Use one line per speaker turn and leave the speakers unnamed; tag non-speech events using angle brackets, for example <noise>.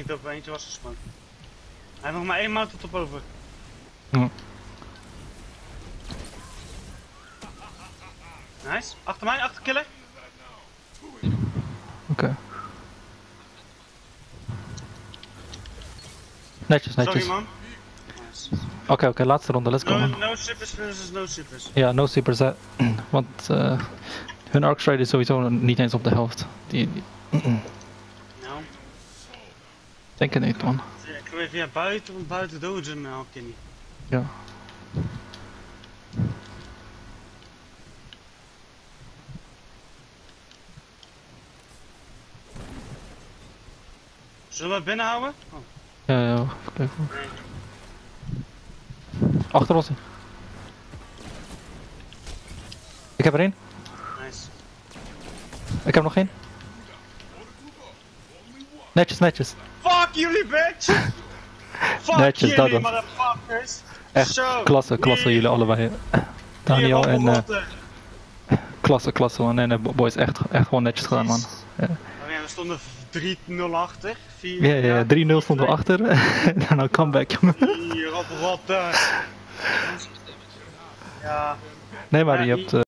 springt op, eentje was gespannen. Hij heeft nog maar één mountain top over. Nice. Achter mij, achter killer.
Oké. Netjes, netjes.
Sorry
Oké, oké, laatste ronde, let's go
No,
man.
no shippers versus no shippers.
Ja, no sleepers, hè. <clears throat> Want eh hun arc is sowieso niet eens op de helft. Die, die denk het niet, man.
ik wil via buiten, want buiten doden ze me elke keer niet.
Ja.
Zullen we binnen houden? Oh.
Ja, ja, even kijken. Achter ons. Ik heb er één.
Nice.
Ik heb nog één. Netjes, netjes.
Fuck jullie bitch! <laughs> Fuck
Netjes, dat
jullie
dan.
motherfuckers!
Echt
Zo,
klasse, klasse jullie allebei. <laughs> Daniel en eh klasse, klasse man. En eh, boys, echt, echt gewoon netjes gedaan man. Ja,
Oh ja, we stonden 3-0 achter. 4
ja, ja 3-0 stonden we achter. en <laughs> dan comeback jongen.
Hier op rotte. Ja.
Nee maar
Ja,
je
die-
hebt... eh,